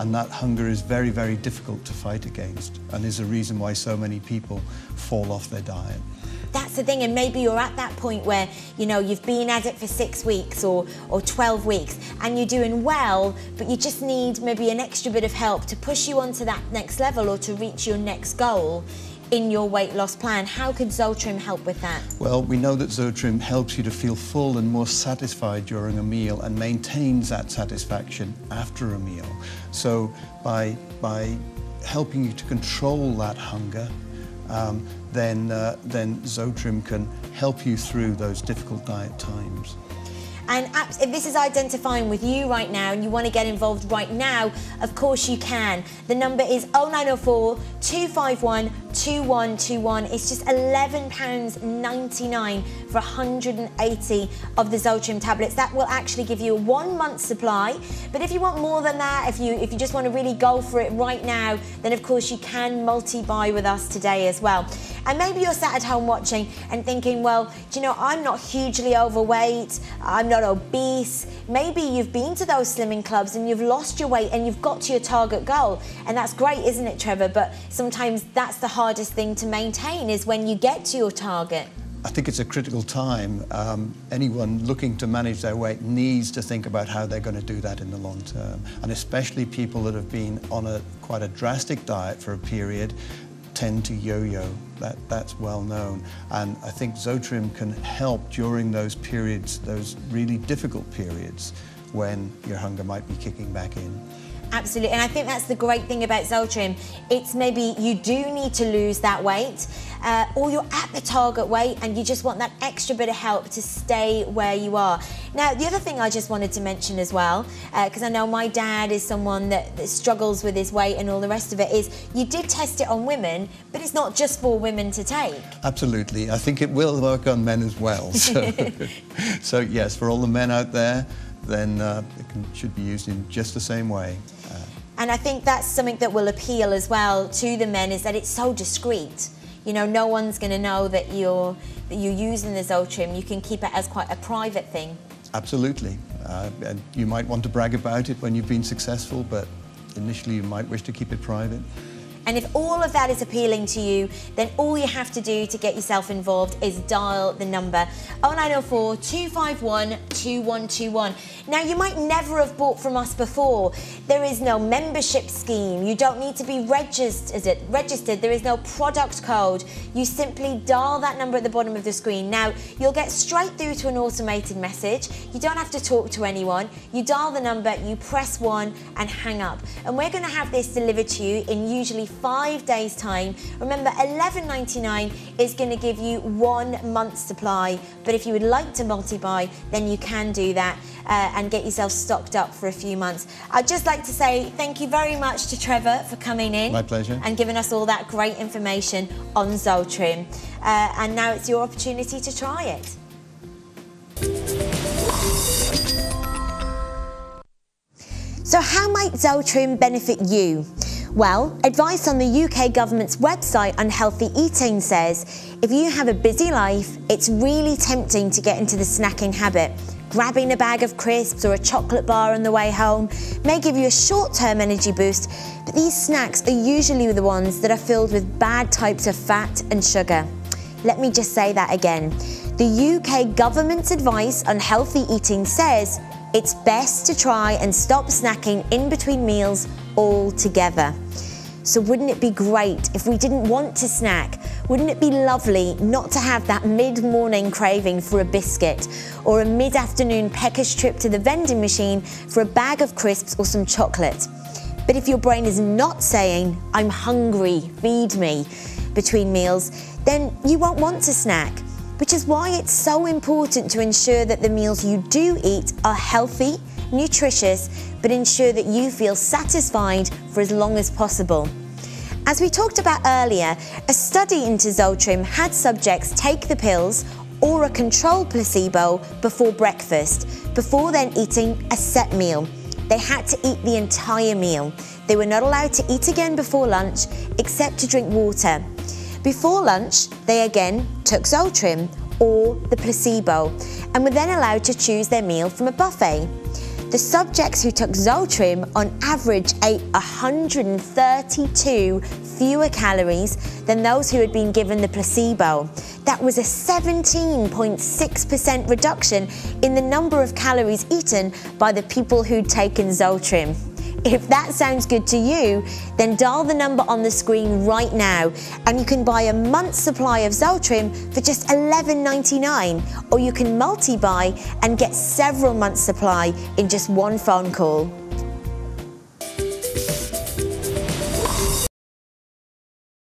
And that hunger is very, very difficult to fight against and is a reason why so many people fall off their diet. That's the thing and maybe you're at that point where you know you've been at it for six weeks or or 12 weeks and you're doing well but you just need maybe an extra bit of help to push you onto that next level or to reach your next goal in your weight loss plan. How could Zotrim help with that? Well, we know that Zotrim helps you to feel full and more satisfied during a meal and maintains that satisfaction after a meal. So by, by helping you to control that hunger, um, then, uh, then Zotrim can help you through those difficult diet times. And if this is identifying with you right now and you want to get involved right now, of course you can. The number is 0904 251 2121. It's just £11.99 for 180 of the Zotrim tablets. That will actually give you a one month supply. But if you want more than that, if you if you just want to really go for it right now, then of course you can multi-buy with us today as well. And maybe you're sat at home watching and thinking, well, do you know, I'm not hugely overweight, I'm not obese. Maybe you've been to those slimming clubs and you've lost your weight and you've got to your target goal. And that's great, isn't it, Trevor? But sometimes that's the hardest thing to maintain is when you get to your target. I think it's a critical time. Um, anyone looking to manage their weight needs to think about how they're going to do that in the long term. And especially people that have been on a quite a drastic diet for a period tend to yo-yo. That, that's well known. And I think Zotrim can help during those periods, those really difficult periods when your hunger might be kicking back in. Absolutely, and I think that's the great thing about Zotrim. It's maybe you do need to lose that weight, uh, or you're at the target weight and you just want that extra bit of help to stay where you are. Now, the other thing I just wanted to mention as well, because uh, I know my dad is someone that, that, struggles with his weight and all the rest of it, is you did test it on women, but it's not just for women to take. Absolutely, I think it will work on men as well. So, so yes, for all the men out there, then uh, it can, should be used in just the same way. And I think that's something that will appeal as well to the men is that it's so discreet. You know, no one's going to know that you're that you're using the Zotrim. You can keep it as quite a private thing. Absolutely. Uh, and you might want to brag about it when you've been successful, but initially you might wish to keep it private. And if all of that is appealing to you, then all you have to do to get yourself involved is dial the number 0904 251 2121. Now, you might never have bought from us before. There is no membership scheme. You don't need to be registered. Registered? There is no product code. You simply dial that number at the bottom of the screen. Now, you'll get straight through to an automated message. You don't have to talk to anyone. You dial the number, you press one, and hang up. And we're going to have this delivered to you in usually five days' time. Remember, $11.99 is going to give you one month's supply, but if you would like to multi-buy, then you can do that uh, and get yourself stocked up for a few months. I'd just like to say thank you very much to Trevor for coming in. My pleasure. And giving us all that great information on Zotrim. Uh, and now it's your opportunity to try it. So how might Zotrim benefit you? Well, advice on the UK government's website on healthy eating says if you have a busy life, it's really tempting to get into the snacking habit. Grabbing a bag of crisps or a chocolate bar on the way home may give you a short term energy boost, but these snacks are usually the ones that are filled with bad types of fat and sugar. Let me just say that again. The UK government's advice on healthy eating says it's best to try and stop snacking in between meals altogether. So, wouldn't it be great if we didn't want to snack? Wouldn't it be lovely not to have that mid morning craving for a biscuit or a mid afternoon peckish trip to the vending machine for a bag of crisps or some chocolate? But if your brain is not saying, I'm hungry, feed me, between meals, then you won't want to snack which is why it's so important to ensure that the meals you do eat are healthy, nutritious, but ensure that you feel satisfied for as long as possible. As we talked about earlier, a study into Zotrim had subjects take the pills or a control placebo before breakfast, before then eating a set meal. They had to eat the entire meal. They were not allowed to eat again before lunch except to drink water. Before lunch, they again took Zotrim or the placebo and were then allowed to choose their meal from a buffet. The subjects who took Zotrim on average ate 132 fewer calories than those who had been given the placebo. That was a 17.6% reduction in the number of calories eaten by the people who'd taken Zotrim. If that sounds good to you, then dial the number on the screen right now and you can buy a month's supply of Zotrim for just $11.99 or you can multi-buy and get several months supply in just one phone call.